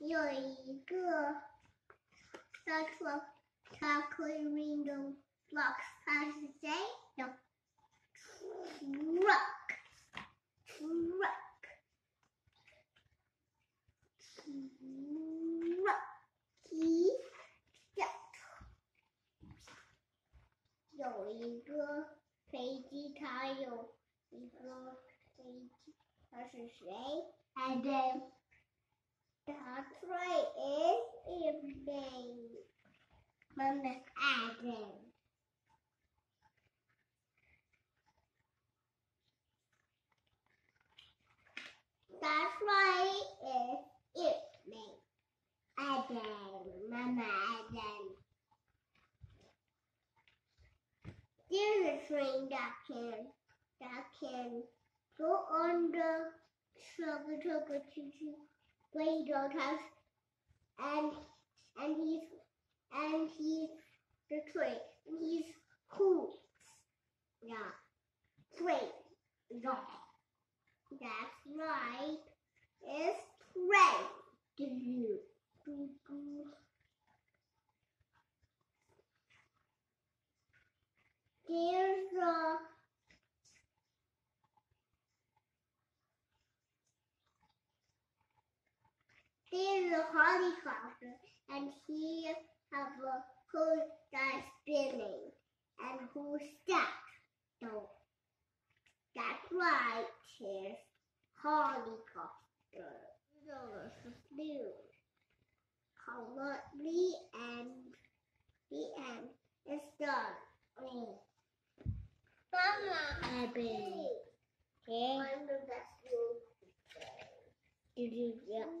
有一个 Cyclops chocolate window blocks 他是谁？有 truck truck truck 一下有一个飞机，它有一个飞机，它是谁？And then that's right, is evening. Is Adam. That's right, it's evening. Adam, Mama Adam. There's a train that can that can go on the sugar sugar choo choo radio house and and he's and he's the train and he's hoops. Yeah. Train. Yeah. That's right. It's train. Do you do do There's a There's a helicopter and he have a hood that's spinning and who's that? No. That's right, it's helicopter. There's blue. Color the end. The end is done. Oh. Mama. Abby. Okay. I'm the best one. Did you get